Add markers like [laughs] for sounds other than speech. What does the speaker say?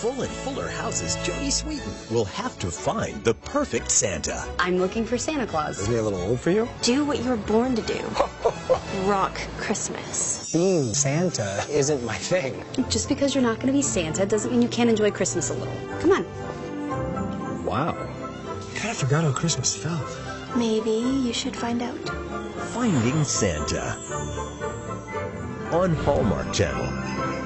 full and fuller houses, Jodie Sweetin will have to find the perfect Santa. I'm looking for Santa Claus. Isn't he a little old for you? Do what you're born to do. [laughs] Rock Christmas. Being Santa isn't my thing. Just because you're not going to be Santa doesn't mean you can't enjoy Christmas a little. Come on. Wow. I Kind of forgot how Christmas felt. Maybe you should find out. Finding Santa on Hallmark Channel.